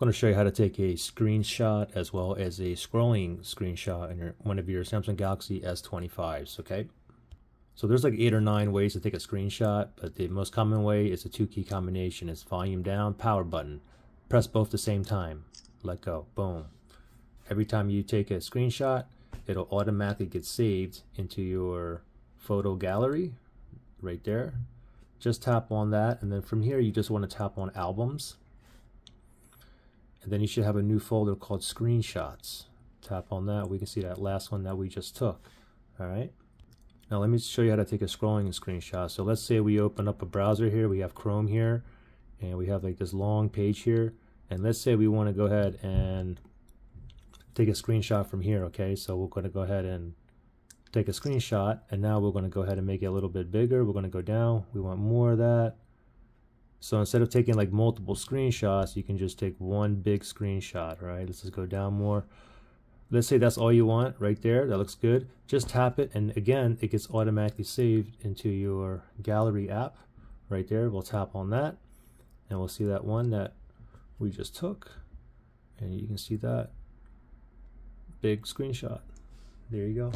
going to show you how to take a screenshot as well as a scrolling screenshot in your, one of your Samsung Galaxy S25s, okay? So there's like eight or nine ways to take a screenshot, but the most common way is a two key combination. It's volume down, power button. Press both at the same time. Let go, boom. Every time you take a screenshot, it'll automatically get saved into your photo gallery right there. Just tap on that, and then from here you just want to tap on albums and then you should have a new folder called screenshots. Tap on that. We can see that last one that we just took. All right. Now let me show you how to take a scrolling screenshot. So let's say we open up a browser here. We have Chrome here and we have like this long page here. And let's say we want to go ahead and take a screenshot from here. Okay. So we're going to go ahead and take a screenshot and now we're going to go ahead and make it a little bit bigger. We're going to go down. We want more of that. So instead of taking like multiple screenshots, you can just take one big screenshot, right? Let's just go down more. Let's say that's all you want right there. That looks good. Just tap it and again, it gets automatically saved into your gallery app right there. We'll tap on that and we'll see that one that we just took. And you can see that big screenshot. There you go.